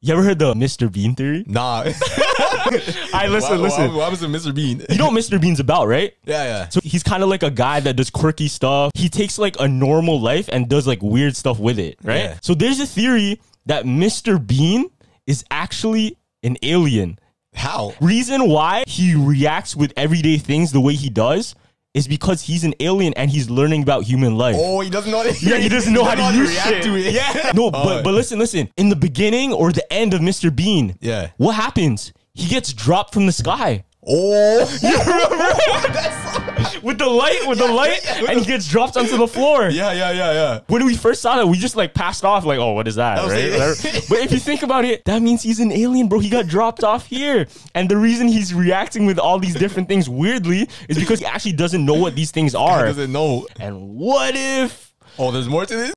You ever heard the Mr. Bean theory? Nah. I listen, What- listen. What, what happens to Mr. Bean? You know what Mr. Bean's about, right? yeah, yeah. So he's kind of like a guy that does quirky stuff. He takes like a normal life and does like weird stuff with it, right? Yeah. So there's a theory that Mr. Bean is actually an alien. How? Reason why he reacts with everyday things the way he does is because he's an alien and he's learning about human life. Oh, he doesn't know. Yeah, he doesn't know how to use react shit. to it. Yeah. No, but but listen, listen. In the beginning or the end of Mr. Bean, Yeah. what happens? He gets dropped from the sky Oh. With the light, with the light, and he gets dropped onto the floor. yeah, yeah, yeah, yeah. When we first saw that, we just like passed off, like, oh, what is that? was Right? But if you think about it, that means he's an alien, bro. He got dropped off here. And the reason he's reacting with all these different things weirdly is because he actually doesn't know what these things He are. doesn't know. And what if Oh, there's more to this?